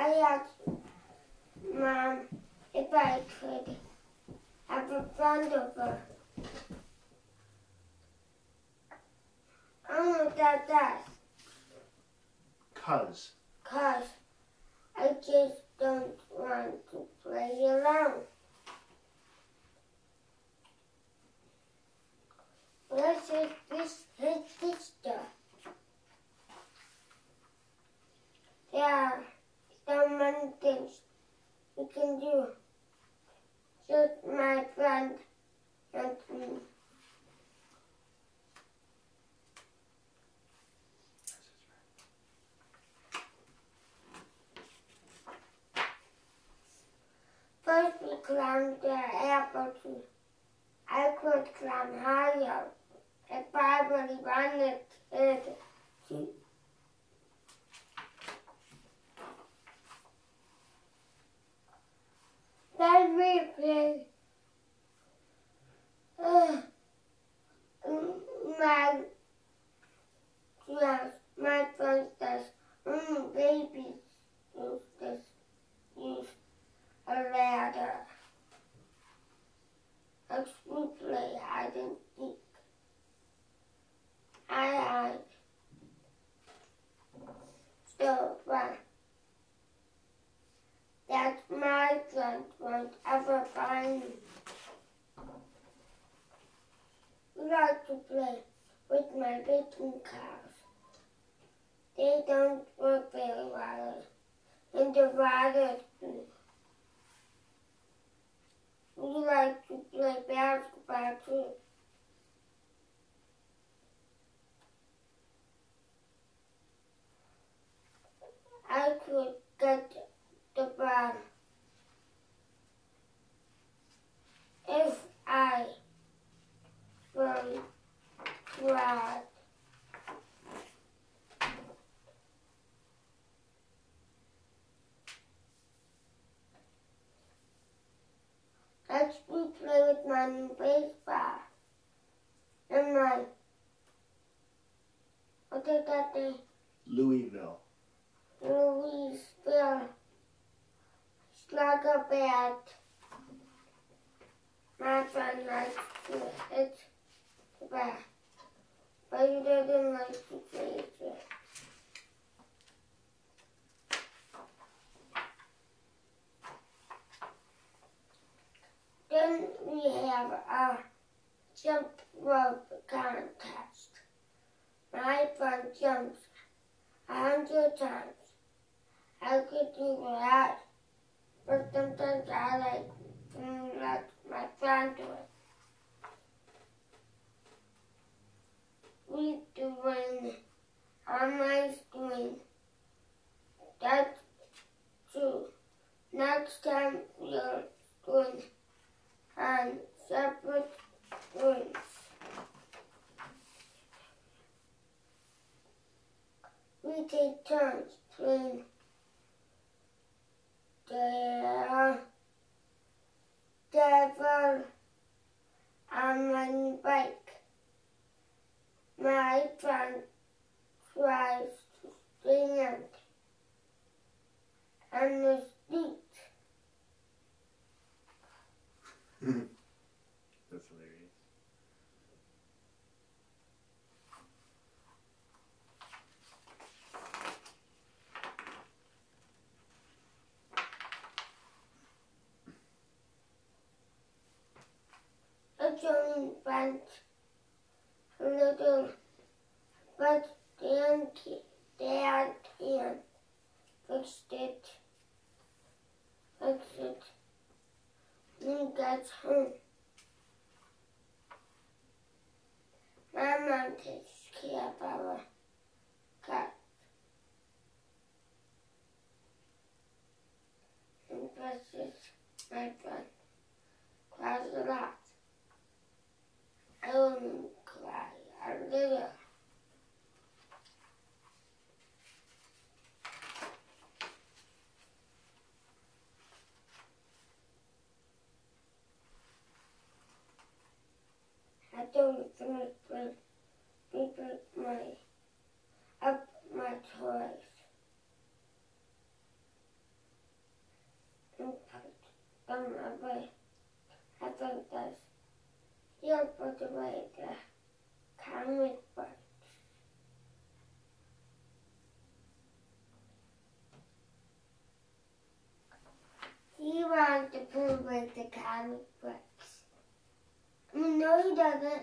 I asked Mom if I could have a friend over. I don't know that. Cuz. Cause I just don't want to play alone. This is this his sister. There are so many things we can do. Just my friend me. First we climbed the apple tree. I could climb higher if I really wanted it. Then we played Fun. That my friend won't ever find me. We like to play with my baking cows. They don't work very well in the water. We like to play basketball too. I could get the ball if I really tried. Let's we play with my new baseball. And my what did that name? Louisville. Louisville Slugger Bat. My friend likes to hit the bat, but he doesn't like to chase it. Then we have a jump rope contest. My friend jumps a hundred times. I could do that, but sometimes I like to let my friend do it. We doing on my screen. That's true. Next time we're doing on separate screens. We take turns playing the devil on my bike. My friend tries to stand on the seat. That's hilarious. Went a little, but Dan, ca- Dad can fix it. Fix it when gets home. My mom takes care of our cat. And dresses my friend cries a lot. I only cry a little. Don't with with my up my toys. on my way. I think that's you'll put away the comic book. He wants to put away the comic books. No, he doesn't.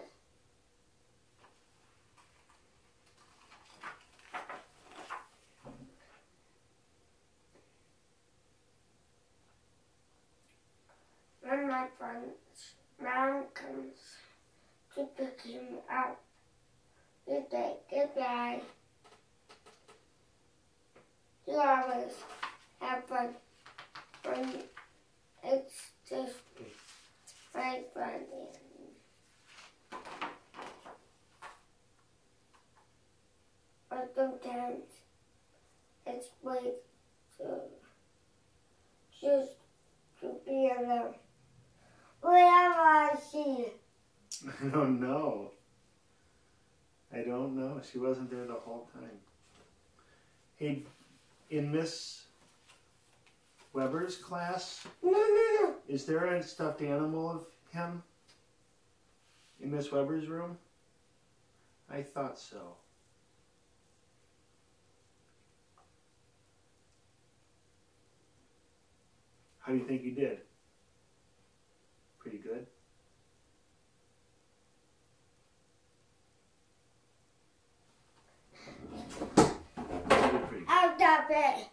When my friend's mom comes to pick him up, you say goodbye. You always have fun when it's just my friend and me. But sometimes it's way to just to be alone. Where was she? I don't know. I don't know. She wasn't there the whole time. Hey, in Miss Weber's class, No, no, no. is there a stuffed animal of him in Miss Weber's room? I thought so. How do you think he did? Pretty good. He did pretty good. Out of bed.